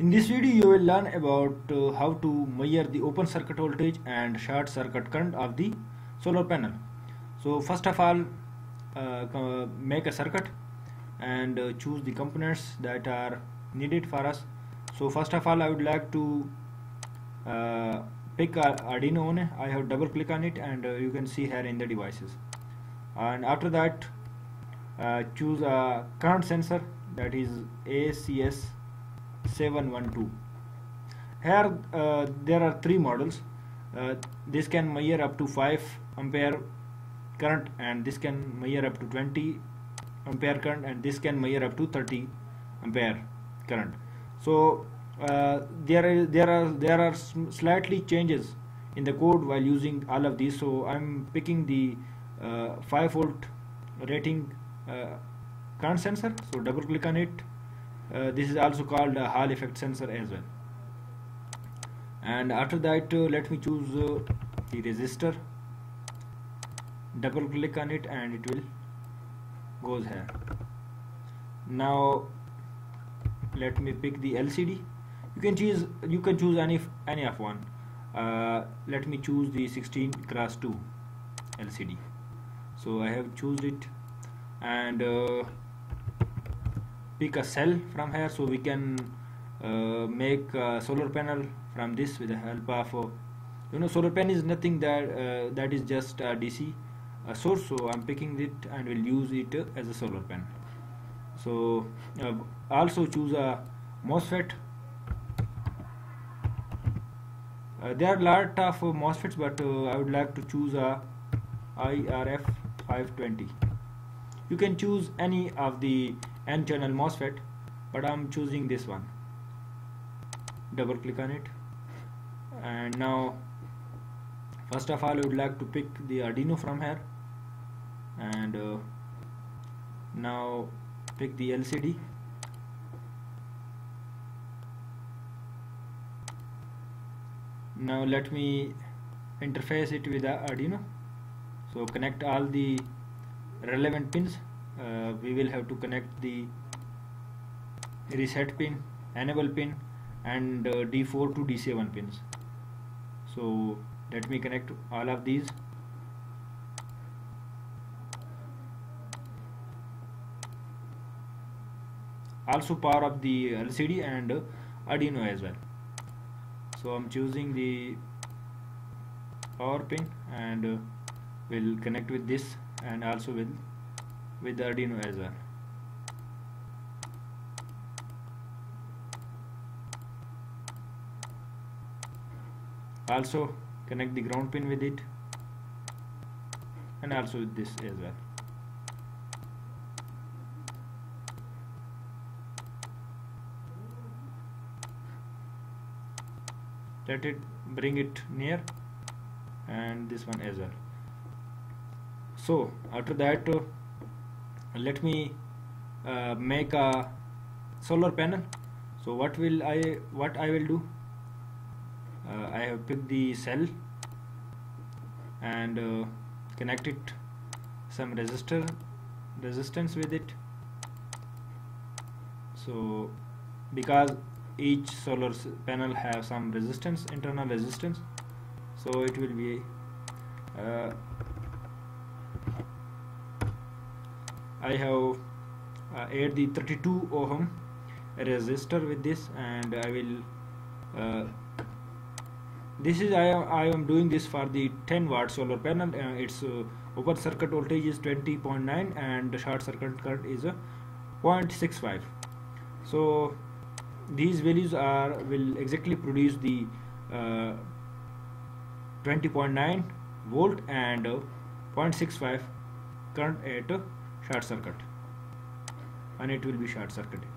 In this video you will learn about uh, how to measure the open circuit voltage and short circuit current of the solar panel. So first of all uh, make a circuit and uh, choose the components that are needed for us. So first of all I would like to uh, pick Arduino Uno I have double click on it and uh, you can see here in the devices and after that uh, choose a current sensor that is ACS 712 here uh, there are three models. Uh, this can measure up to 5 ampere current and this can measure up to 20 ampere current and this can measure up to 30 ampere current. So uh, there is there are there are slightly changes in the code while using all of these. So I'm picking the uh, 5 volt rating uh, current sensor. So double click on it uh, this is also called Hall effect sensor as well. And after that uh, let me choose uh, the resistor. Double click on it and it will goes here. Now let me pick the LCD you can choose you can choose any any of one. Uh, let me choose the 16 cross 2 LCD so I have choose it and uh, pick a cell from here so we can uh, make a solar panel from this with the help of uh, you know solar panel is nothing that uh, that is just a DC source. So I'm picking it and will use it as a solar panel. So uh, also choose a MOSFET. Uh, there are lot of MOSFETs but uh, I would like to choose a IRF 520 you can choose any of the n channel MOSFET but I'm choosing this one. Double click on it. And now first of all I would like to pick the Arduino from here. And uh, now pick the LCD now let me interface it with the Arduino. So connect all the relevant pins uh, we will have to connect the reset pin enable pin and uh, D4 to D7 pins. So let me connect all of these. Also power up the LCD and uh, Arduino as well. So I'm choosing the power pin and uh, will connect with this and also with with the Arduino as well. Also connect the ground pin with it and also with this as well. Let it bring it near and this one as well. So after that uh, let me uh, make a solar panel. So what will I what I will do? Uh, I have picked the cell and uh, connected some resistor resistance with it. So because each solar panel have some resistance internal resistance so it will be uh, I have uh, add the 32 ohm resistor with this and I will uh, this is I am, I am doing this for the 10 watt solar panel. Uh, its uh, open circuit voltage is 20.9 and the short circuit current is a 0.65 so these values are will exactly produce the uh, 20.9 volt and 0.65 current at short circuit. And it will be short circuited.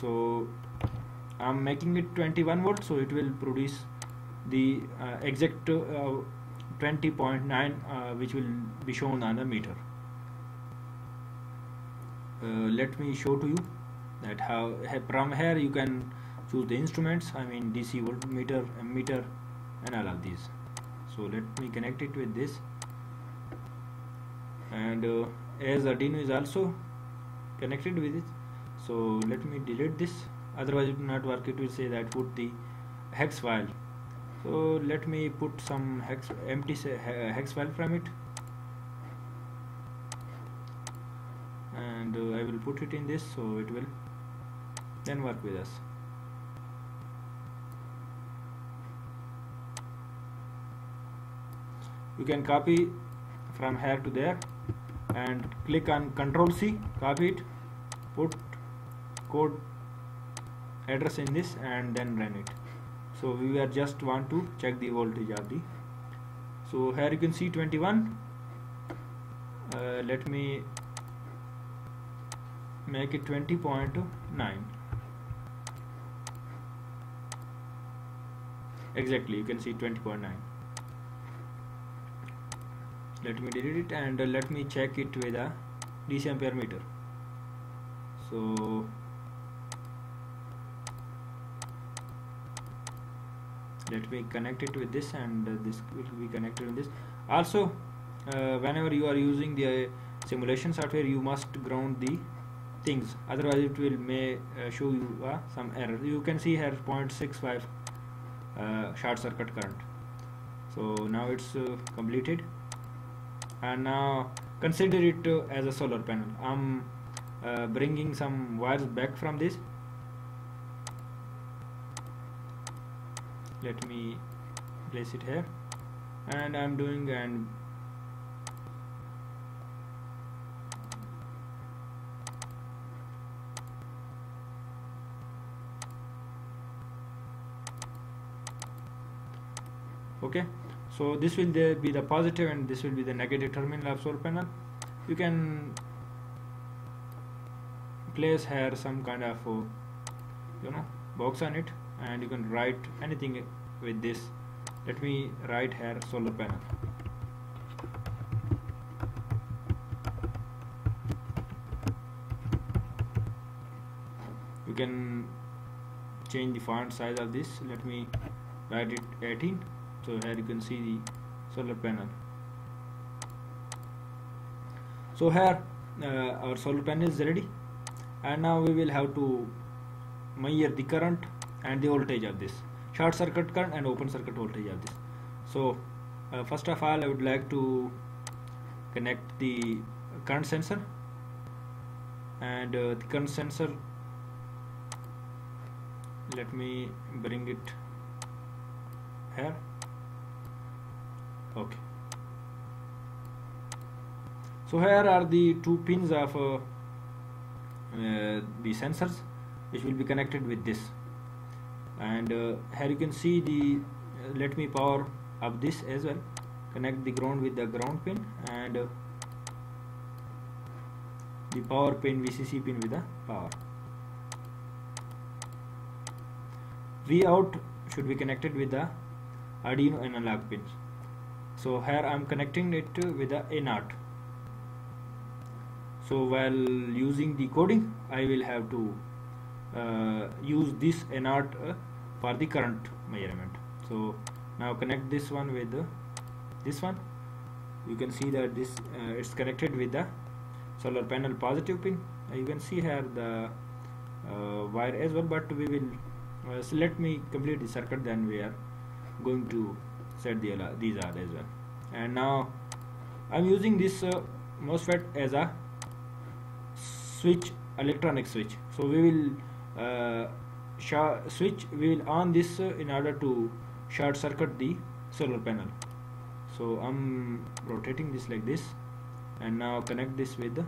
So I'm making it 21 volt so it will produce the uh, exact uh, 20.9 uh, which will be shown on the meter. Uh, let me show to you that how from here you can choose the instruments I mean DC voltmeter ammeter and all of these. So let me connect it with this and uh, as Arduino is also connected with it so let me delete this. Otherwise it will not work. It will say that put the hex file. So let me put some hex empty hex file from it. And uh, I will put it in this so it will then work with us. You can copy from here to there and click on control C copy it put code address in this and then run it. So we are just want to check the voltage of the so here you can see 21 uh, let me make it 20.9 exactly you can see 20.9 let me delete it and uh, let me check it with a DC ampere meter. So let me connect it with this and uh, this will be connected with this. Also uh, whenever you are using the uh, simulation software you must ground the things. Otherwise it will may uh, show you uh, some error. You can see here 0.65 uh, short circuit current. So now it's completed and now consider it uh, as a solar panel. I'm uh, bringing some wires back from this. Let me place it here. And I'm doing and okay so this will be the positive and this will be the negative terminal of solar panel. You can place here some kind of uh, you know box on it and you can write anything with this. Let me write here solar panel. You can change the font size of this. Let me write it 18 so here you can see the solar panel. So here uh, our solar panel is ready. And now we will have to measure the current and the voltage of this. Short circuit current and open circuit voltage of this. So uh, first of all I would like to connect the current sensor and uh, the current sensor. Let me bring it here okay so here are the two pins of uh, the sensors which will be connected with this. And uh, here you can see the uh, let me power up this as well. Connect the ground with the ground pin and uh, the power pin VCC pin with the power. V out should be connected with the Arduino analog pins. So here I am connecting it with the A0 so while using the coding I will have to uh, use this A0 uh, for the current measurement. So now connect this one with uh, this one. You can see that this uh, it's connected with the solar panel positive pin. Uh, you can see here the uh, wire as well but we will so let me complete the circuit then we are going to set the these are as well. And now I'm using this uh, MOSFET as a switch electronic switch. So we will uh, switch we will on this uh, in order to short circuit the solar panel. So I'm rotating this like this. And now connect this with the,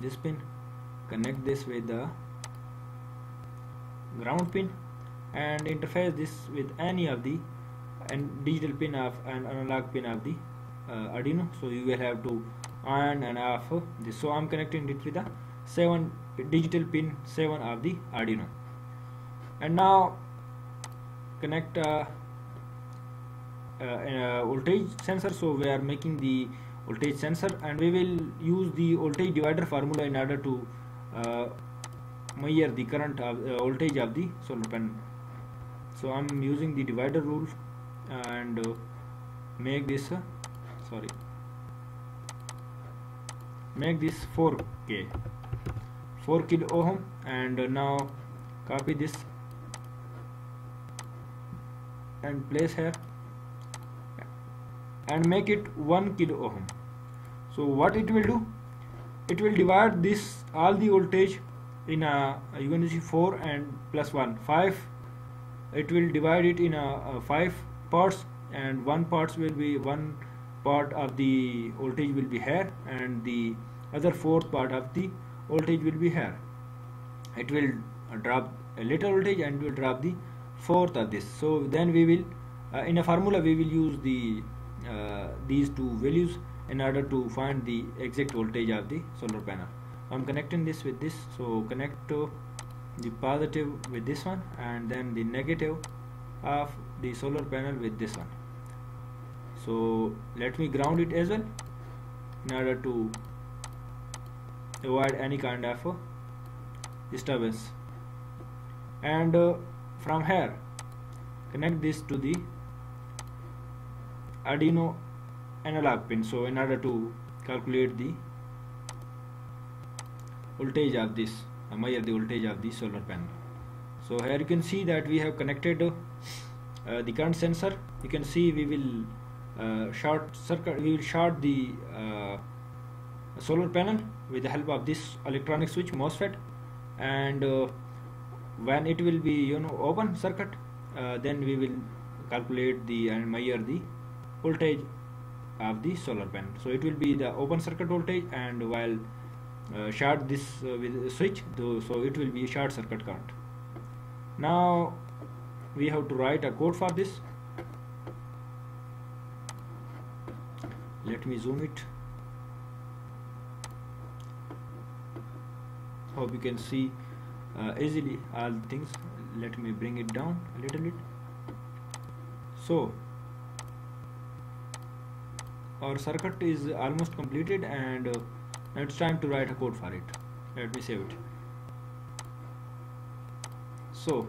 this pin. Connect this with the ground pin. And interface this with any of the and digital pin of and analog pin of the uh, Arduino. So you will have to on and off this so I'm connecting it with the 7 digital pin 7 of the Arduino. And now connect uh, uh, voltage sensor. So we are making the voltage sensor and we will use the voltage divider formula in order to uh, measure the current of uh, voltage of the solar panel. So I'm using the divider rule and uh, make this uh, sorry make this 4k 4 kilo ohm and uh, now copy this and place here and make it 1 kilo ohm. So what it will do? It will divide this all the voltage in a you can see 4 and plus 1 5 it will divide it in a, a 5 parts and one parts will be one part of the voltage will be here and the other fourth part of the voltage will be here. It will drop a little voltage and will drop the fourth of this. So then we will uh, in a formula we will use the uh, these two values in order to find the exact voltage of the solar panel. I'm connecting this with this. So connect to the positive with this one and then the negative of the solar panel with this one so let me ground it as well in order to avoid any kind of uh, disturbance. And uh, from here connect this to the Arduino analog pin. So in order to calculate the voltage of this uh, measure the voltage of the solar panel. So here you can see that we have connected uh, the current sensor. You can see we will uh, short circuit we will short the uh, solar panel with the help of this electronic switch MOSFET. And uh, when it will be you know open circuit uh, then we will calculate the and measure the voltage of the solar panel. So it will be the open circuit voltage and while uh, short this with switch though, so it will be short circuit current. Now we have to write a code for this let me zoom it. Hope you can see uh, easily all things. Let me bring it down a little bit. So our circuit is almost completed and uh, it's time to write a code for it. Let me save it. So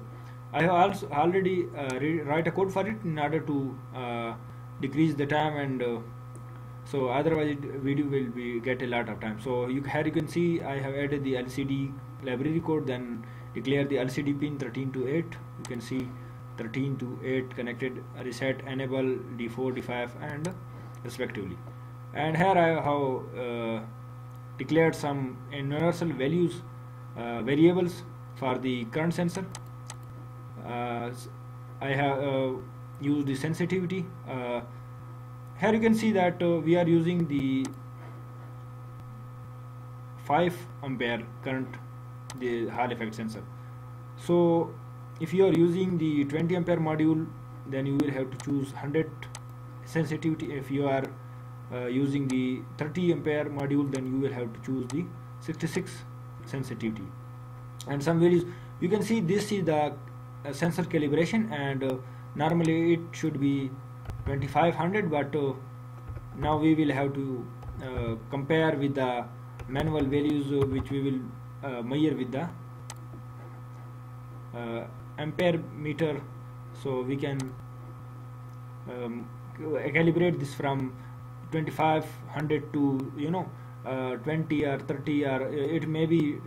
I have also already uh, write a code for it in order to uh, decrease the time and uh, so otherwise video will be get a lot of time. So you here you can see I have added the LCD library code then declare the LCD pin 13 to 8 you can see 13 to 8 connected reset enable D4 D5 and respectively. And here I have uh, declared some universal values uh, variables for the current sensor. Uh, I have uh, used the sensitivity uh, here you can see that uh, we are using the 5 ampere current the Hall effect sensor. So if you are using the 20 ampere module then you will have to choose 100 sensitivity. If you are uh, using the 30 ampere module then you will have to choose the 66 sensitivity. And some values you can see this is the uh, sensor calibration and uh, normally it should be 2500 but uh, now we will have to uh, compare with the manual values uh, which we will uh, measure with the uh, ampere meter. So we can um, calibrate this from 2500 to you know uh, 20 or 30 or it may be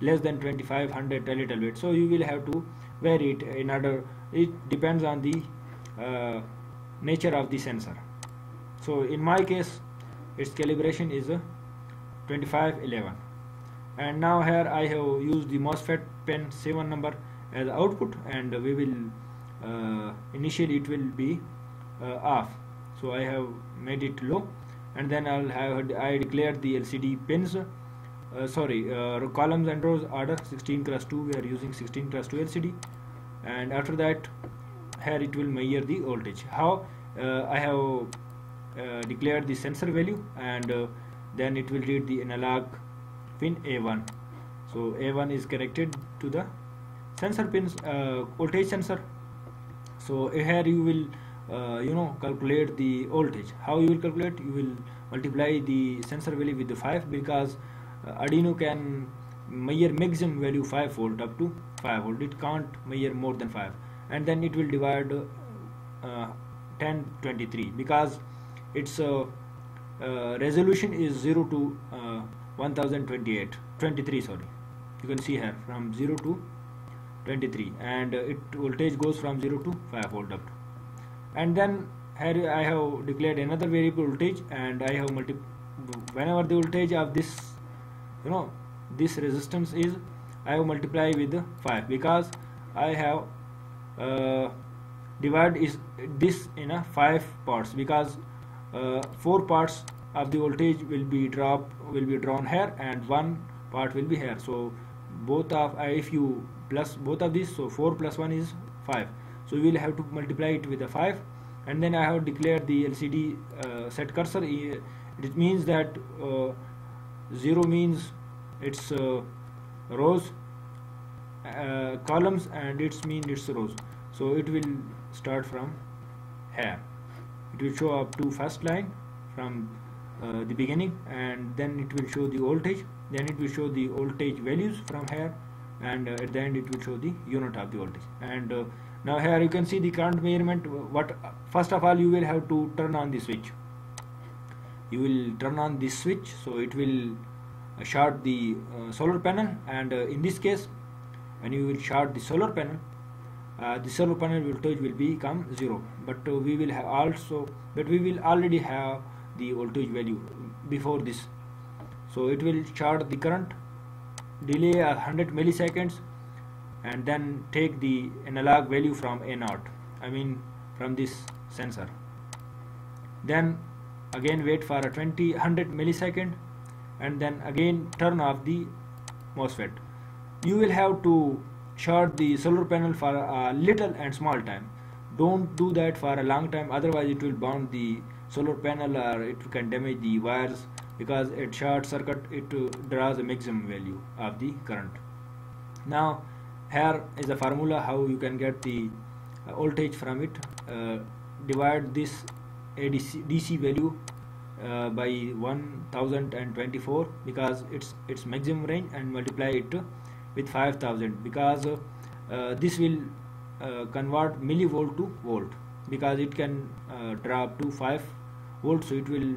less than 2500 a little bit. So you will have to vary it in order it depends on the nature of the sensor. So in my case its calibration is a 2511 and now here I have used the MOSFET pin 7 number as output and we will uh, initially it will be uh, off. So I have made it low and then I'll have I declared the LCD pins uh, sorry uh, columns and rows order 16 class 2 we are using 16 class 2 LCD and after that here it will measure the voltage how uh, I have uh, declared the sensor value and uh, then it will read the analog pin A1 so A1 is connected to the sensor pins uh, voltage sensor so here you will uh, you know calculate the voltage how you will calculate? You will multiply the sensor value with the 5 because uh, Arduino can measure maximum value 5 volt up to 5 volt. It can't measure more than 5 and then it will divide uh, 1023 because its uh, uh, resolution is 0 to uh, 1028 23 sorry. You can see here from 0 to 23 and uh, it voltage goes from 0 to 5 volt up. And then here I have declared another variable voltage and I have multi whenever the voltage of this you know this resistance is I have multiply with 5 because I have uh, divide is this in a 5 parts because uh, 4 parts of the voltage will be drop will be drawn here and one part will be here. So both of uh, if you plus both of these so 4 plus 1 is 5 so we will have to multiply it with a 5 and then I have declared the LCD uh, set cursor. It means that uh, 0 means it's uh, rows columns and it's mean it's rows so it will start from here. It will show up to first line from uh, the beginning and then it will show the voltage then it will show the voltage values from here and uh, at the end it will show the unit of the voltage. And uh, now here you can see the current measurement. What first of all you will have to turn on the switch. You will turn on this switch so it will uh, short the uh, solar panel and uh, in this case when you will short the solar panel uh, the solar panel voltage will become zero but uh, we will have also but we will already have the voltage value before this. So it will chart the current delay 100 milliseconds and then take the analog value from a naught I mean from this sensor. Then again wait for a 20 100 millisecond and then again turn off the MOSFET. You will have to short the solar panel for a little and small time. Don't do that for a long time otherwise it will burn the solar panel or it can damage the wires because at short circuit it draws a maximum value of the current. Now here is a formula how you can get the voltage from it. Uh, divide this ADC DC value uh, by 1024 because it's its maximum range and multiply it with 5000 because uh, this will uh, convert millivolt to volt because it can uh, drop to 5 volts so it will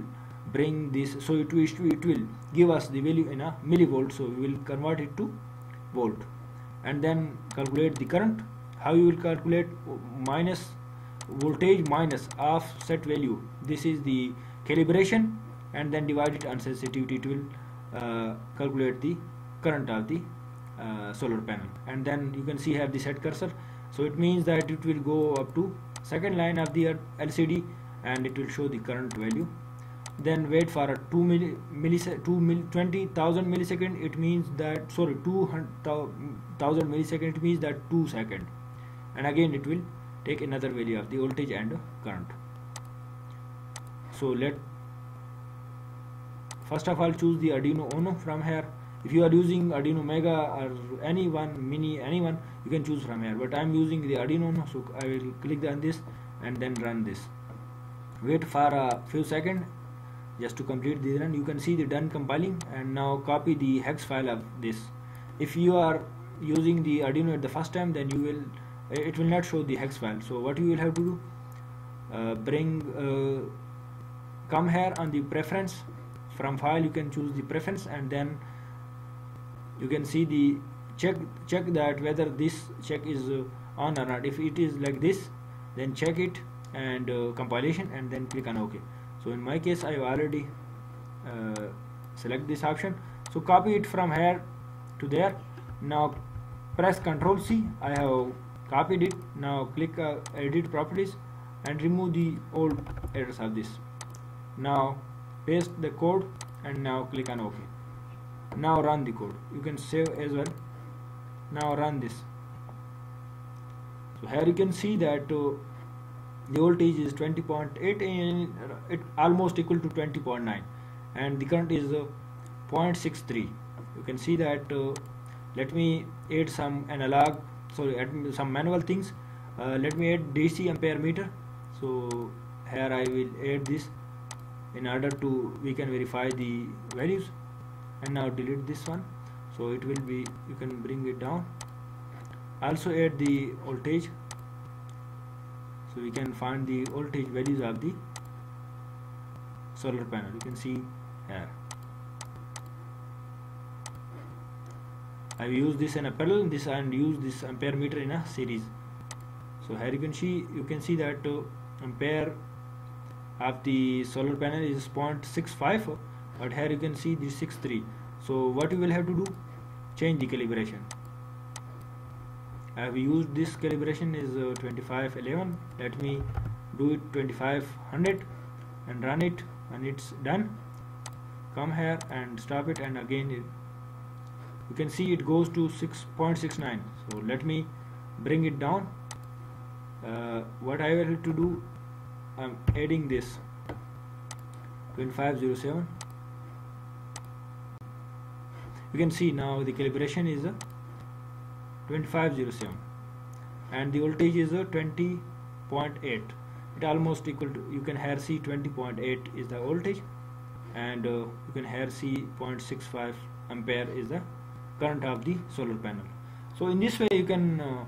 bring this so it will, it will give us the value in a millivolt so we will convert it to volt. And then calculate the current. How you will calculate? Minus voltage minus offset value. This is the calibration and then divide it on sensitivity it will uh, calculate the current of the uh, solar panel. And then you can see here the set cursor. So it means that it will go up to second line of the LCD and it will show the current value. Then wait for a 2 milli, millisecond 2 mil, 20000 millisecond. It means that sorry 200,000 millisecond. It means that 2 second. And again it will take another value of the voltage and current. So let first of all choose the Arduino Uno from here if you are using Arduino Mega or any one mini anyone you can choose from here. But I am using the Arduino so I will click on this and then run this. Wait for a few seconds just to complete the run. You can see the done compiling and now copy the hex file of this. If you are using the Arduino at the first time then you will it will not show the hex file. So what you will have to do uh, bring uh, come here on the preference. From file you can choose the preference and then you can see the check check that whether this check is uh, on or not. If it is like this then check it and uh, compilation and then click on ok. So in my case I have already uh, select this option. So copy it from here to there. Now press ctrl C. I have copied it. Now click uh, edit properties and remove the old errors of this. Now paste the code and now click on ok now run the code. You can save as well. Now run this. So here you can see that uh, the voltage is 20.8 and it almost equal to 20.9 and the current is uh, 0.63 you can see that uh, let me add some analog sorry add some manual things. Uh, let me add DC ampere meter. So here I will add this in order to we can verify the values and now delete this one. So it will be you can bring it down. Also add the voltage. So we can find the voltage values of the solar panel. You can see here. I've used this in a parallel this and use this ampere meter in a series. So here you can see you can see that uh, ampere of the solar panel is 0.65 but here you can see this 63 so what you will have to do? Change the calibration. I have used this calibration is uh, 2511 let me do it 2500 and run it and it's done. Come here and stop it and again it, you can see it goes to 6.69 so let me bring it down. Uh, what I will have to do? I'm adding this. 2507 you can see now the calibration is a 2507 and the voltage is a 20.8 it almost equal to you can here see 20.8 is the voltage and uh, you can here see 0.65 ampere is the current of the solar panel. So in this way you can uh,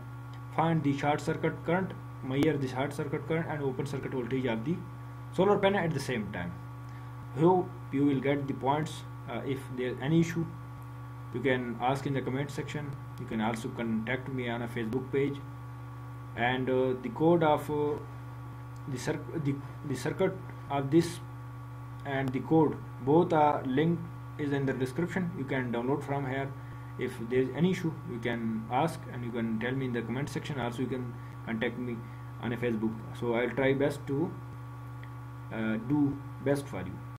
find the short circuit current measure the short circuit current and open circuit voltage of the solar panel at the same time. Hope you will get the points uh, if there is any issue you can ask in the comment section. You can also contact me on a facebook page. And uh, the code of uh, the, cir the, the circuit of this and the code both are link is in the description. You can download from here. If there is any issue you can ask and you can tell me in the comment section. Also you can contact me on a facebook. So i'll try best to uh, do best for you